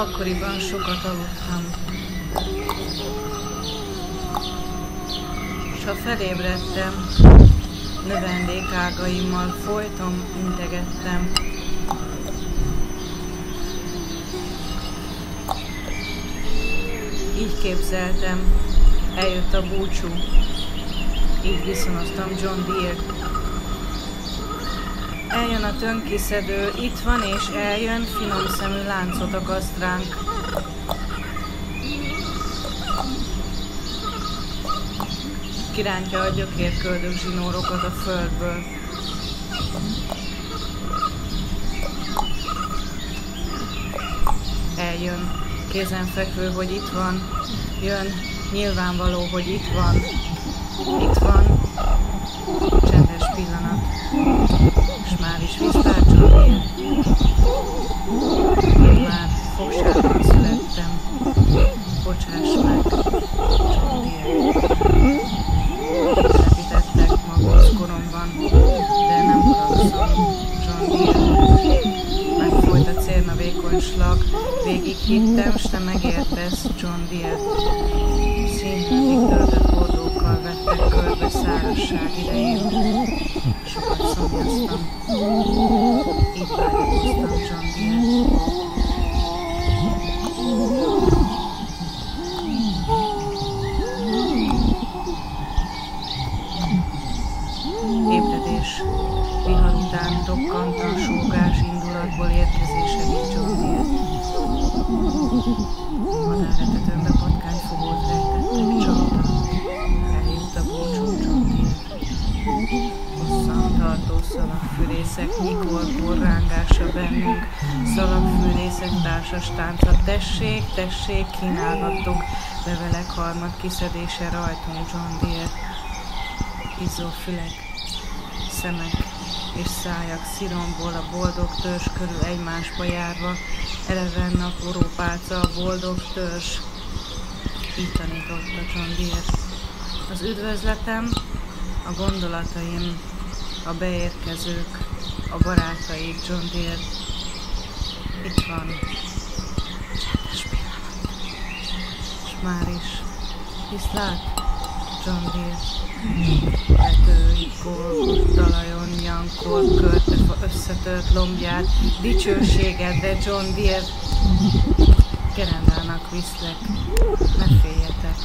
Akkoriban sokat aludtam. S ha felébredtem, növendékágaimmal folyton integettem. Így képzeltem, eljött a búcsú. Így viszonoztam John Deere. Eljön a tönkiszedő, itt van és eljön, finom szemű láncot akaszt ránk. Kirántja a gyökérköldök zsinórokat a földből. Eljön, kézenfekvő, hogy itt van. Jön, nyilvánvaló, hogy itt van. Itt van. Csendes pillanat. És él. Már fogságban születtem. Bocsáss meg. Telepítettek magas koromban, de nem haragszom, Deere. Megfolyt a cérna vékony slag, végig hittem, s te megértesz, John Deere. Színhetig töltött hordókkal vettek körbe szárazság idején. Sokat szomjaztam. Így vágyakoztam, John Deere. Ébredés. Vihar után dokkant a sógás indulatból érkezése, John Deere. Madárretetőnbe Deere. Hosszan tartó szalagfűrészek, nyikorkor rángása bennünk, szalagfűrészek társas tánca. Tessék, tessék, kínálhattuk, levelek harmad kiszedése rajtunk John Deere. Izzó fülek, szemek és szájak sziromból a boldog törzs körül egymásba járva, eleven naporó pálca a boldog törzs. Így tanította John Deere. Az üdvözletem, a gondolataim, a beérkezők, a barátaid John Deere. Itt van. És már is. Viszlát, John Deere. Vetői, kolkos talajon, nyankol, körtefa összetört lombját, dicsőségedre, John Deere. Gerendának viszlek, ne féljetek,